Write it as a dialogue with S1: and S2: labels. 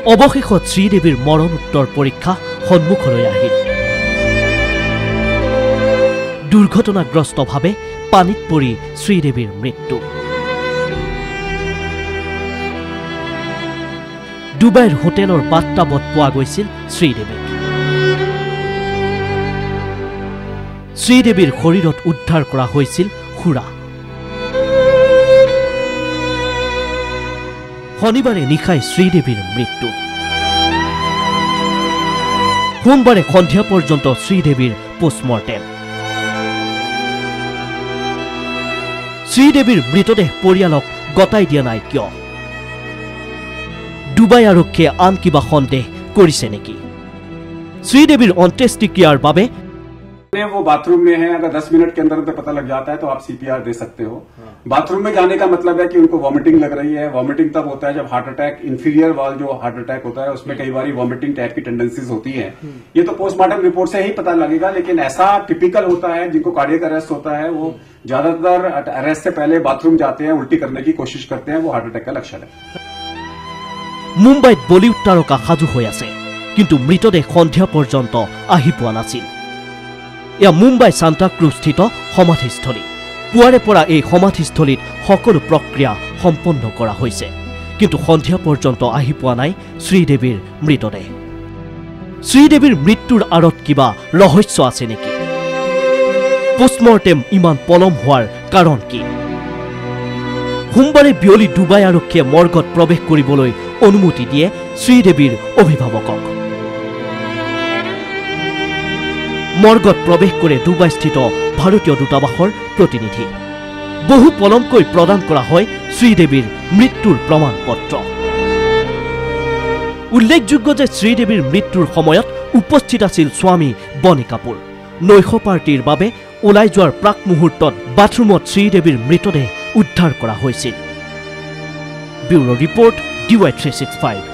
S1: অৱশেষত শ্ৰীদেৱীৰ মৰণোত্তৰ পৰীক্ষা সন্মুখলৈ আহিল। দুৰ্ঘটনাগ্ৰস্তভাৱে পানীত পৰি শ্ৰীদেৱীৰ মৃত্যু। ডুবাইৰ হোটেলৰ বাথটাবত পোৱা গৈছিল শ্ৰীদেৱীক। শ্ৰীদেৱীৰ শৰীৰত উদ্ধাৰ কৰা হৈছিল সুৰা। শনিবাৰে নিশাই শ্ৰীদেৱীৰ মৃত্যু। সোমবাৰে সন্ধিয়া পৰ্যন্ত শ্ৰীদেৱীৰ পোষ্টমৰ্টেম শ্ৰীদেৱীৰ মৃতদেহ পৰিয়ালক গতাই দিয়া নাই কিয়? ডুবাই আৰক্ষীয়ে আন কিবা সন্দেহ কৰিছে নেকি? শ্ৰীদেৱীৰ অন্ত্যেষ্টিক্ৰিয়াৰ বাবে
S2: ने वो बाथरूम में है अगर 10 मिनट के अंदर अंदर पता लग जाता है तो आप सीपीआर दे सकते हो बाथरूम में जाने का मतलब है कि उनको वॉमिटिंग लग रही है वॉमिटिंग तब होता है जब हार्ट अटैक इंफीरियर वाल जो हार्ट अटैक होता है उसमें कई बार वॉमिटिंग टाइप की टेंडेंसीज होती है ये तो पोस्टमार्टम रिपोर्ट से ही पता लगेगा लेकिन ऐसा टिपिकल होता है जिनको कार्डियक अरेस्ट होता है वो ज्यादातर अरेस्ट से पहले बाथरूम जाते हैं उल्टी करने की कोशिश करते हैं वो हार्ट अटैक का लक्षण है
S1: মুম্বাইত বলিউড তাৰকা সাজু হৈ আছে কিন্তু মৃতদেহ সন্ধিয়া পৰ্যন্ত আহি পোৱা নাছিল এয়া মুম্বাই চান্তাক্ৰুজস্থিত সমাধিস্থলী। পুৱাৰে পৰা এই সমাধিস্থলীত সকলো প্ৰক্ৰিয়া সম্পন্ন কৰা হৈছে। কিন্তু সন্ধিয়া পৰ্যন্ত আহি পোৱা নাই শ্ৰীদেৱীৰ মৃতদেহ। শ্ৰীদেৱীৰ মৃত্যুৰ আঁৰত কিবা ৰহস্য আছে নেকি? পোষ্টমৰ্টেম ইমান পলম হোৱাৰ কাৰণ কি? সোমবাৰে বিয়লি ডুবাই আৰক্ষীয়ে মৰ্গত প্ৰৱেশ কৰিবলৈ অনুমতি দিয়ে শ্ৰীদেৱীৰ অভিভাৱকক। মৰ্গত প্ৰৱেশ কৰে ডুবাইস্থিত ভাৰতীয় দূতাবাসৰ প্ৰতিনিধি। বহু পলমকৈ প্ৰদান কৰা হয় শ্ৰীদেৱীৰ মৃত্যুৰ প্ৰমাণ পত্ৰ উল্লেখযোগ্য যে শ্ৰীদেৱীৰ মৃত্যুৰ সময়ত উপস্থিত আছিল স্বামী বনি কাপুৰ। নৈশ পাৰ্টীৰ বাবে ওলাই যোৱাৰ প্ৰাক মুহূৰ্তত বাথৰুমত শ্ৰীদেৱীৰ মৃতদেহ উদ্ধাৰ কৰা হৈছিল। Bureau' report D Y three six five.